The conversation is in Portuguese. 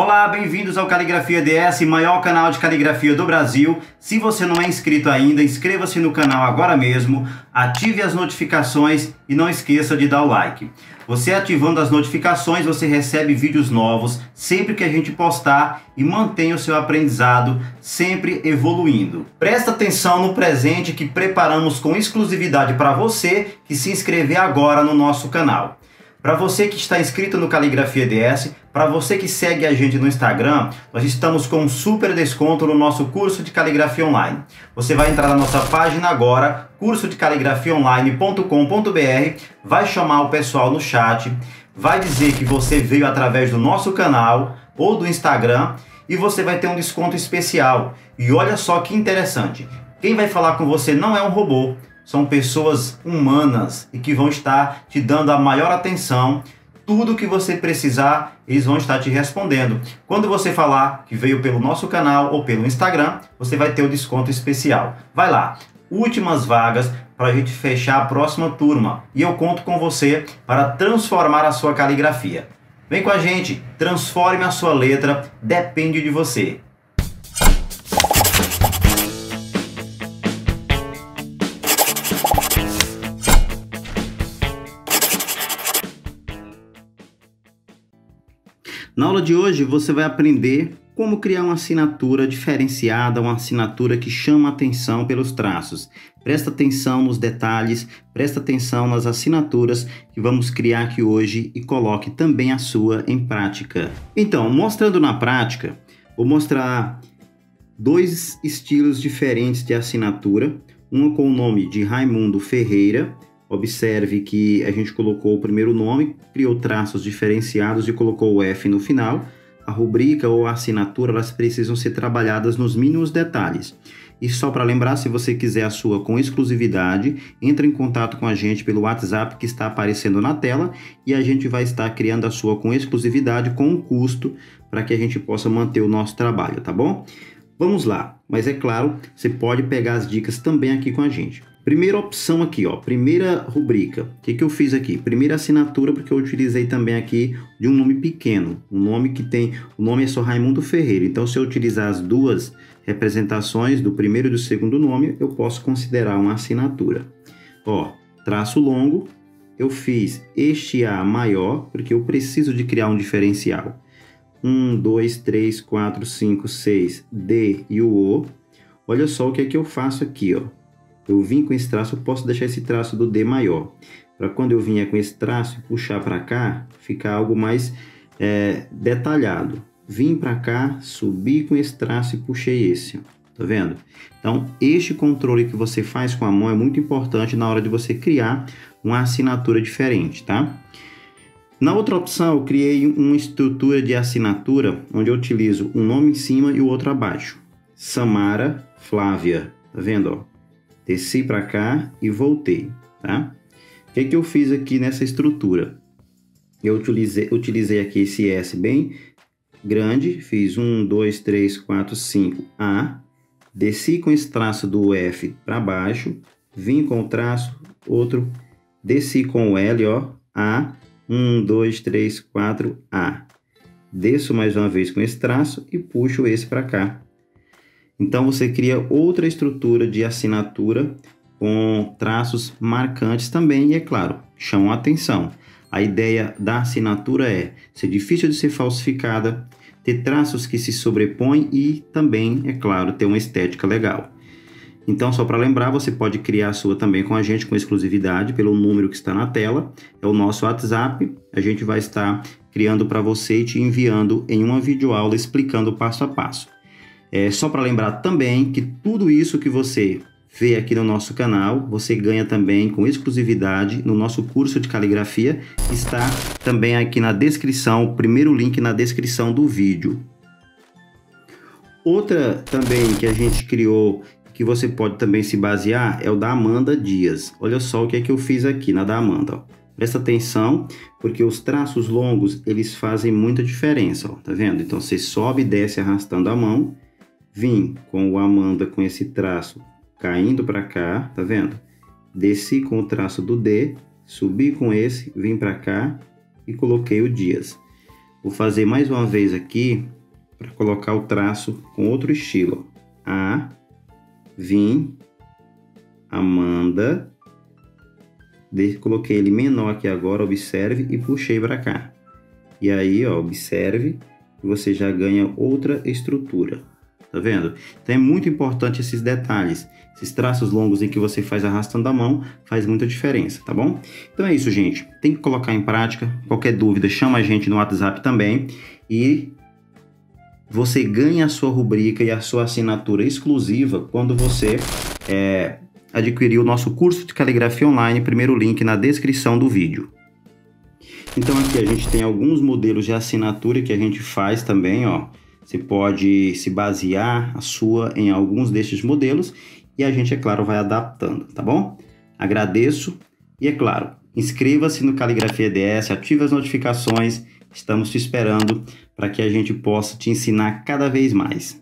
Olá, bem-vindos ao Caligrafia DS, maior canal de caligrafia do Brasil. Se você não é inscrito ainda, inscreva-se no canal agora mesmo, ative as notificações e não esqueça de dar o like. Você ativando as notificações, você recebe vídeos novos sempre que a gente postar e mantém o seu aprendizado sempre evoluindo. Presta atenção no presente que preparamos com exclusividade para você que se inscrever agora no nosso canal. Para você que está inscrito no Caligrafia DS, para você que segue a gente no Instagram, nós estamos com um super desconto no nosso curso de caligrafia online. Você vai entrar na nossa página agora, cursodecaligrafiaonline.com.br, vai chamar o pessoal no chat, vai dizer que você veio através do nosso canal ou do Instagram e você vai ter um desconto especial. E olha só que interessante. Quem vai falar com você não é um robô, são pessoas humanas e que vão estar te dando a maior atenção. Tudo que você precisar, eles vão estar te respondendo. Quando você falar que veio pelo nosso canal ou pelo Instagram, você vai ter o desconto especial. Vai lá, últimas vagas para a gente fechar a próxima turma e eu conto com você para transformar a sua caligrafia. Vem com a gente, transforme a sua letra, depende de você. Na aula de hoje você vai aprender como criar uma assinatura diferenciada, uma assinatura que chama atenção pelos traços. Presta atenção nos detalhes, presta atenção nas assinaturas que vamos criar aqui hoje e coloque também a sua em prática. Então, mostrando na prática, vou mostrar dois estilos diferentes de assinatura, uma com o nome de Raimundo Ferreira Observe que a gente colocou o primeiro nome, criou traços diferenciados e colocou o F no final. A rubrica ou a assinatura elas precisam ser trabalhadas nos mínimos detalhes. E só para lembrar, se você quiser a sua com exclusividade, entre em contato com a gente pelo WhatsApp que está aparecendo na tela e a gente vai estar criando a sua com exclusividade com um custo para que a gente possa manter o nosso trabalho, tá bom? Vamos lá, mas é claro, você pode pegar as dicas também aqui com a gente. Primeira opção aqui, ó, primeira rubrica. O que, que eu fiz aqui? Primeira assinatura, porque eu utilizei também aqui de um nome pequeno. Um nome que tem. O nome é só Raimundo Ferreira. Então, se eu utilizar as duas representações do primeiro e do segundo nome, eu posso considerar uma assinatura. Ó, traço longo, eu fiz este A maior, porque eu preciso de criar um diferencial. 1, 2, 3, 4, 5, 6, D e o O. Olha só o que é que eu faço aqui, ó eu vim com esse traço, eu posso deixar esse traço do D maior. Para quando eu vier com esse traço e puxar para cá, ficar algo mais é, detalhado. Vim para cá, subi com esse traço e puxei esse. Tá vendo? Então, este controle que você faz com a mão é muito importante na hora de você criar uma assinatura diferente, tá? Na outra opção, eu criei uma estrutura de assinatura onde eu utilizo um nome em cima e o outro abaixo. Samara Flávia. Tá vendo? Ó? Desci para cá e voltei, tá? O que, que eu fiz aqui nessa estrutura? Eu utilizei, utilizei aqui esse S bem grande, fiz 1, 2, 3, 4, 5, A, desci com esse traço do F para baixo, vim com o traço, outro, desci com o L, ó, A, 1, 2, 3, 4, A. Desço mais uma vez com esse traço e puxo esse para cá. Então você cria outra estrutura de assinatura com traços marcantes também e é claro, chamam a atenção. A ideia da assinatura é ser difícil de ser falsificada, ter traços que se sobrepõem e também, é claro, ter uma estética legal. Então, só para lembrar, você pode criar a sua também com a gente com exclusividade pelo número que está na tela, é o nosso WhatsApp. A gente vai estar criando para você e te enviando em uma videoaula explicando passo a passo. É só para lembrar também que tudo isso que você vê aqui no nosso canal, você ganha também com exclusividade no nosso curso de caligrafia, está também aqui na descrição, o primeiro link na descrição do vídeo. Outra também que a gente criou, que você pode também se basear, é o da Amanda Dias. Olha só o que é que eu fiz aqui na da Amanda, ó. Presta atenção, porque os traços longos, eles fazem muita diferença, ó, tá vendo? Então, você sobe e desce arrastando a mão, Vim com o Amanda com esse traço caindo para cá, tá vendo? Desci com o traço do D, subi com esse, vim para cá e coloquei o Dias. Vou fazer mais uma vez aqui para colocar o traço com outro estilo. A, vim, Amanda, coloquei ele menor aqui agora, observe, e puxei para cá. E aí, ó, observe, você já ganha outra estrutura. Tá vendo? Então é muito importante esses detalhes. Esses traços longos em que você faz arrastando a mão faz muita diferença, tá bom? Então é isso, gente. Tem que colocar em prática. Qualquer dúvida, chama a gente no WhatsApp também. E você ganha a sua rubrica e a sua assinatura exclusiva quando você é, adquirir o nosso curso de caligrafia online. Primeiro link na descrição do vídeo. Então aqui a gente tem alguns modelos de assinatura que a gente faz também, ó. Você pode se basear a sua em alguns destes modelos e a gente, é claro, vai adaptando, tá bom? Agradeço e, é claro, inscreva-se no Caligrafia DS, ative as notificações, estamos te esperando para que a gente possa te ensinar cada vez mais.